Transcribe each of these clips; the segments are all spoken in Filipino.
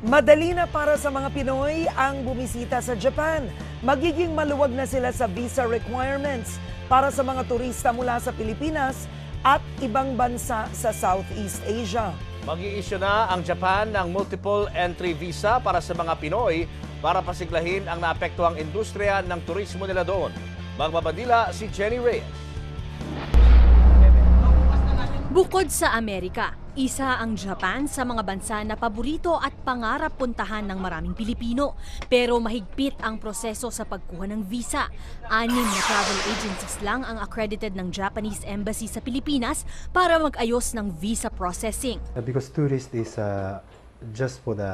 Madali na para sa mga Pinoy ang bumisita sa Japan. Magiging maluwag na sila sa visa requirements para sa mga turista mula sa Pilipinas at ibang bansa sa Southeast Asia. Mag-i-issue na ang Japan ng multiple entry visa para sa mga Pinoy para pasiglahin ang naapektuhang industriya ng turismo nila doon. Magbabadila si Jenny Reyes. Bukod sa Amerika, isa ang Japan sa mga bansa na paborito at pangarap puntahan ng maraming Pilipino. Pero mahigpit ang proseso sa pagkuha ng visa. Anim na travel agencies lang ang accredited ng Japanese Embassy sa Pilipinas para mag-ayos ng visa processing. Uh, because tourist is uh, just for the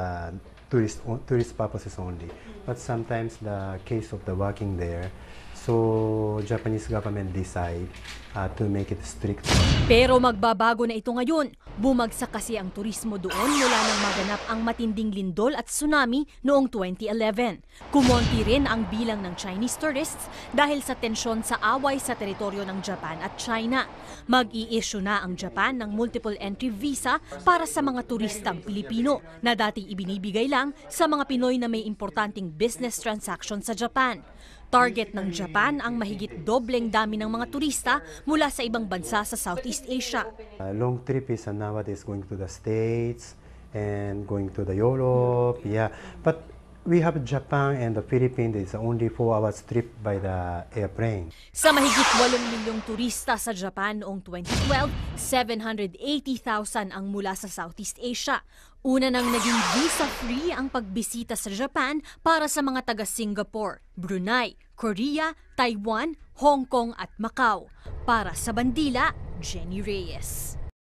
tourist tourist purposes only. But sometimes the case of the working there, so Japanese government decide uh, to make it strict. Pero magbabago na ito ngayon. Bumagsak kasi ang turismo doon mula nang maganap ang matinding lindol at tsunami noong 2011. Kumonti rin ang bilang ng Chinese tourists dahil sa tensyon sa away sa teritoryo ng Japan at China. Mag-i-issue na ang Japan ng multiple entry visa para sa mga turistang Pilipino na dati ibinibigay lang sa mga Pinoy na may importanteng business transaction sa Japan. Target ng Japan ang mahigit dobleng dami ng mga turista mula sa ibang bansa sa Southeast Asia. Uh, long trip is uh, nowadays going to the States and going to the Europe, yeah. But we have Japan and the Philippines, it's only four hours trip by the airplane. Sa mahigit 8 milyong turista sa Japan noong 2012, 780,000 ang mula sa Southeast Asia. Una nang naging visa-free ang pagbisita sa Japan para sa mga taga Singapore, Brunei, Korea, Taiwan, Hong Kong at Macau. Para sa Bandila, Jenny Reyes.